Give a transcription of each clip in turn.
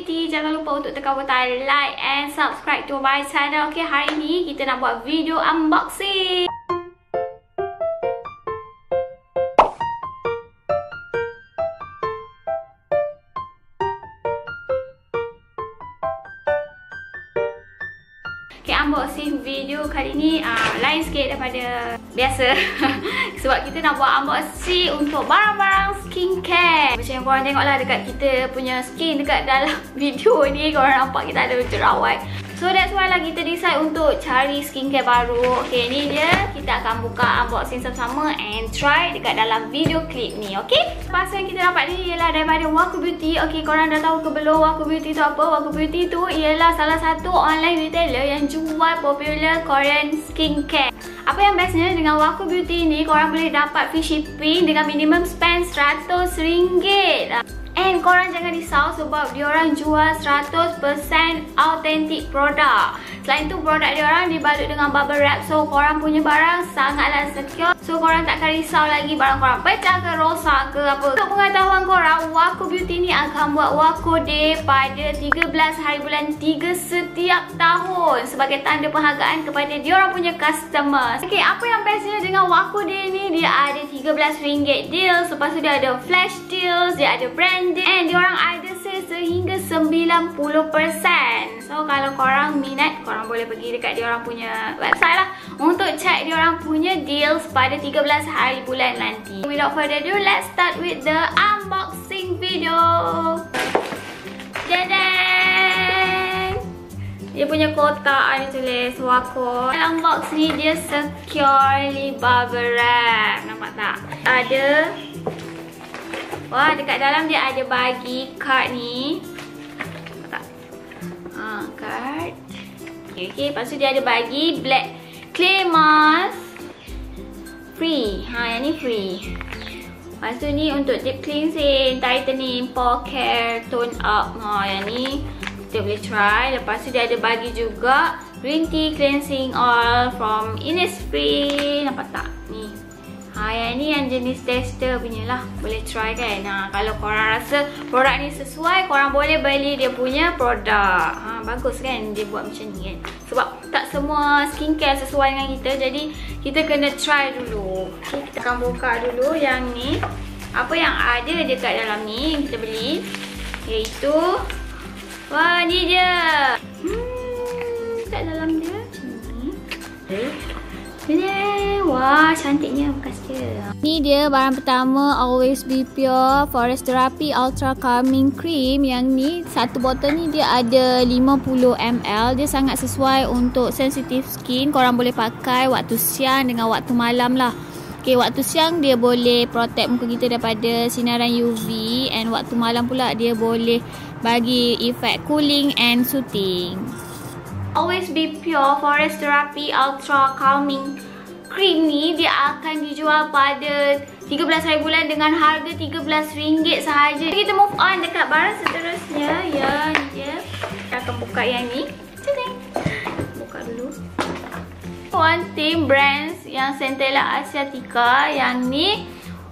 Beauty. Jangan lupa untuk tekan butang like and subscribe to my channel. Okay, hari ni kita nak buat video unboxing. Okay, unboxing video kali ni uh, lain sikit daripada biasa. Sebab kita nak buat unboxing untuk barang-barang skincare. Macam yang korang tengok lah dekat kita punya skin dekat dalam video ni Korang nampak kita ada jerawat So that's why lah kita decide untuk cari skincare baru. Okay ni dia. Kita akan buka unboxing sama-sama And try dekat dalam video clip ni Okay? Pasal yang kita dapat ni ialah daripada Waku Beauty. Okay korang dah tahu ke belum Waku Beauty tu apa? Waku Beauty tu ialah salah satu online retailer Yang jual popular Korean skincare. Apa yang bestnya dengan Waku Beauty ni korang boleh dapat free shipping dengan minimum spend RM100 And korang jangan risau sebab diorang jual 100% authentic produk Selain tu produk diorang dibalut dengan bubble wrap. So korang punya barang sangatlah secure. So korang takkan risau lagi barang korang pecah ke rosak ke apa Untuk pengetahuan korang Waku Beauty ni akan buat Waku Day pada 13 hari bulan 3 setiap tahun Sebagai tanda penghargaan kepada diorang punya customer Okay apa yang bestnya dengan Waku Day ni? Dia ada RM13 deals Lepas tu dia ada flash deals Dia ada brand branding and diorang ada sale sehingga 90% so kalau korang minat korang boleh pergi dekat diorang punya website lah untuk check diorang punya deals pada 13 hari bulan nanti without further ado let's start with the unboxing video Dadah! Dia punya kotak ada tulis Wako. Dalam box ni dia securely bubble wrap. Nampak tak? Ada Wah, dekat dalam dia ada bagi card ni. Tak. Ha, card. Okey, okey. Lepas tu dia ada bagi black clay mask. Free. Ha, yang ni free. Lepas tu ni untuk deep cleansing, tightening, pore care, tone up. Ha, yang ni kita boleh try. Lepas tu dia ada bagi juga green tea cleansing oil from Innisfree. Nampak tak? Ha, yang ni yang jenis tester punya lah. Boleh try kan. Ha, kalau korang rasa produk ni sesuai, korang boleh beli dia punya produk. Ha, bagus kan dia buat macam ni kan. Sebab tak semua skincare sesuai dengan kita. Jadi, kita kena try dulu. Okay, kita akan buka dulu yang ni. Apa yang ada dekat dalam ni yang kita beli. Iaitu. Wah, ni dia. Hmm, kat dalam dia macam ni. Okay. Wah, cantiknya bekas dia. Ni dia barang pertama Always Be Pure Forest Therapy Ultra Calming Cream. Yang ni, satu botol ni dia ada 50ml. Dia sangat sesuai untuk sensitive skin. Korang boleh pakai waktu siang dengan waktu malam lah. Okay, waktu siang dia boleh protect muka kita daripada sinaran UV. And waktu malam pula dia boleh bagi efek cooling and soothing. Always Be Pure Forest Therapy Ultra Calming Cream ni dia akan dijual pada 13 hari bulan dengan harga RM13 sahaja. Kita move on dekat barang seterusnya. Ya, dia. Kita akan buka yang ni. Cacing. Buka dulu. One Team Brands yang Centella Asiatica. Yang ni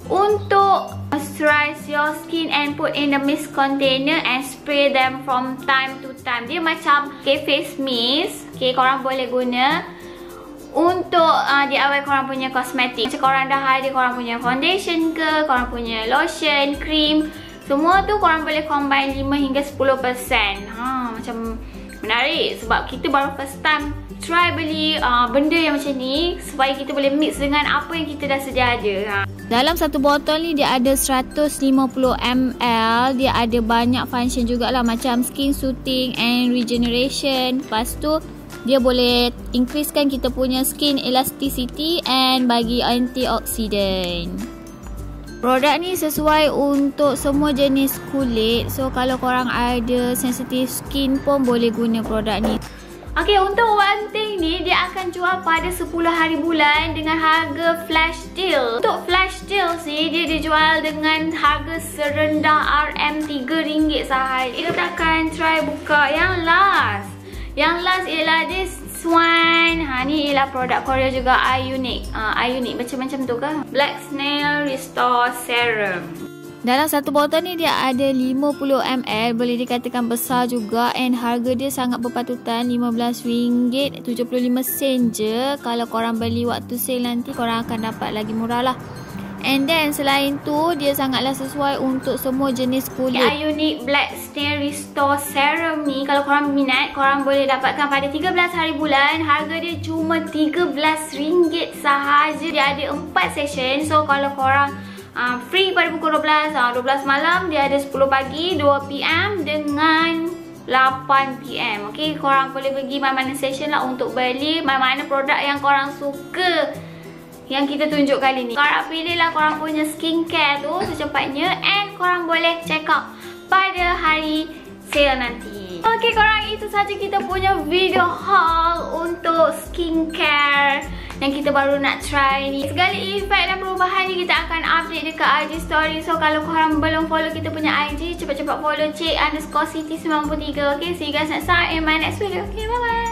untuk moisturize your skin and put in the mist container and spray them from time to time. Dia macam okay, face mist. Okay, korang boleh guna untuk uh, DIY korang punya kosmetik. Macam korang dah ada korang punya foundation ke, korang punya lotion, cream. Semua tu korang boleh combine 5 hingga 10%. Ha, macam menarik sebab kita baru first time try beli uh, benda yang macam ni supaya kita boleh mix dengan apa yang kita dah sedia ada. Ha. Dalam satu botol ni dia ada 150ml. Dia ada banyak function jugalah macam skin soothing and regeneration. Lepas tu dia boleh increasekan kita punya skin elasticity and bagi antioxidant. Produk ni sesuai untuk semua jenis kulit. So kalau korang ada sensitive skin pun boleh guna produk ni. Okay, untuk one thing ni dia akan jual pada 10 hari bulan dengan harga flash deal. Untuk flash deal ni dia dijual dengan harga serendah RM3 sahaja. Kita akan try buka yang last. Yang last ialah this one. Ha ni ialah produk Korea juga I Unique. Uh, Unique macam-macam tu ke? Black Snail Restore Serum. Dalam satu botol ni dia ada 50ml Boleh dikatakan besar juga And harga dia sangat berpatutan RM15.75 je Kalau korang beli waktu sale nanti Korang akan dapat lagi murah lah And then selain tu Dia sangatlah sesuai untuk semua jenis kulit. Ionic Black Stain Restore Serum ni. Kalau korang minat Korang boleh dapatkan pada 13 hari bulan. Harga dia cuma RM13 sahaja. Dia ada 4 session. So kalau korang uh, free pada pukul 12 uh, 12 malam dia ada 10 pagi 2 PM dengan 8 PM Okay korang boleh pergi mana-mana session lah untuk beli mana-mana produk yang korang suka yang kita tunjuk kali ni. Korang pilih lah korang punya skincare tu secepatnya and korang boleh check out pada hari sale nanti. Okay korang itu saja kita punya video haul untuk skincare yang kita baru nak try ni. Segala efek dan perubahan ni kita akan update dekat IG story. So kalau korang belum follow kita punya IG Cepat-cepat follow cik underscore city93 Okay see you guys next time in my next video. Okay